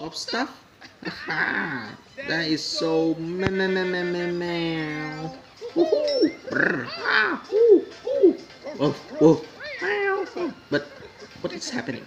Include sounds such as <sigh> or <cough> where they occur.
of stuff? Aha! <laughs> That is so meow meow meow meow meow. Woohoo! Brr, ah, woo, woo. Oh, woof, woof. Meow. But what is happening?